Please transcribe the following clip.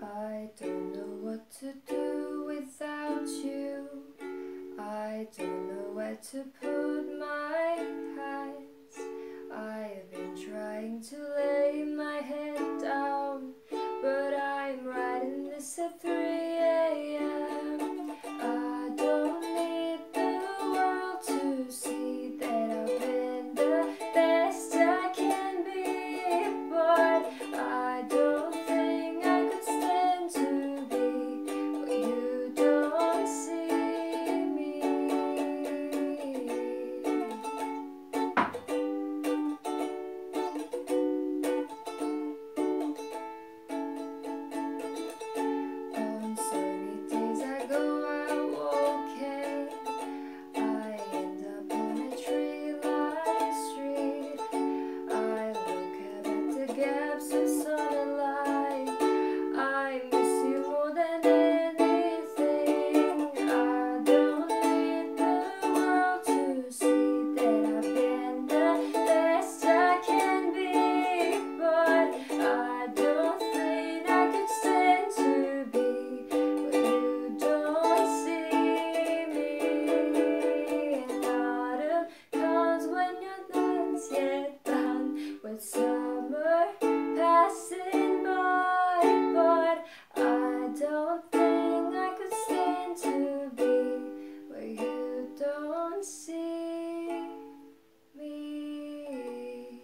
I don't know what to do without you. I don't know where to put my hands. I've been trying to lay my head down, but I'm right in this at three. With summer passing by, but I don't think I could stand to